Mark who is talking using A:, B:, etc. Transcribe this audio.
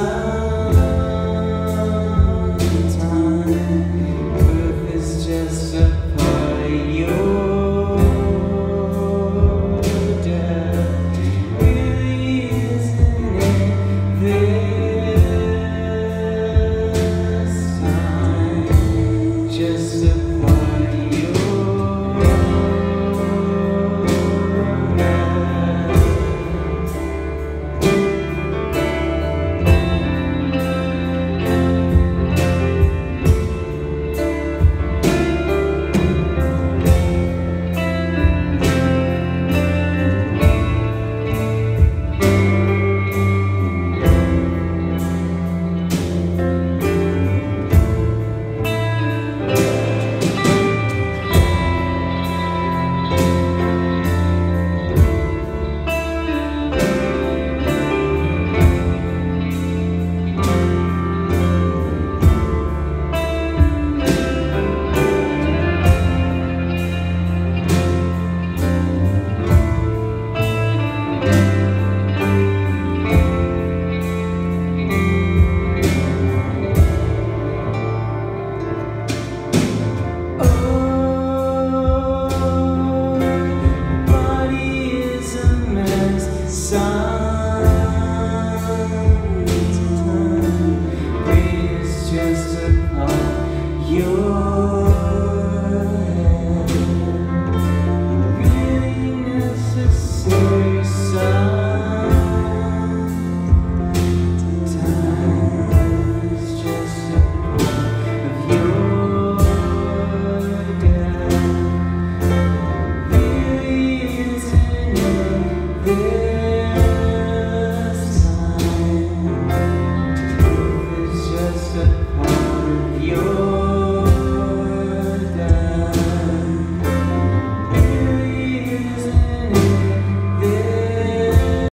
A: time.